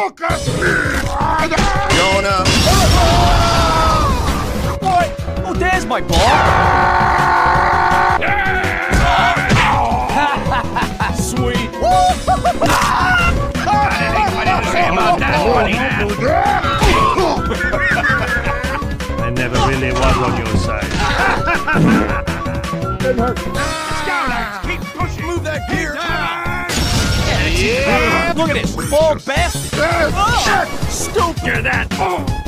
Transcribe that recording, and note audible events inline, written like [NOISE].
Look at me! Jonah! What? Oh, there's my ball. [LAUGHS] Sweet. I never really was on your side. Keep pushing! Move that gear! Look at this. Ball bastard. Yes! Oh. Stupid. You're that. Oh, it. Oh.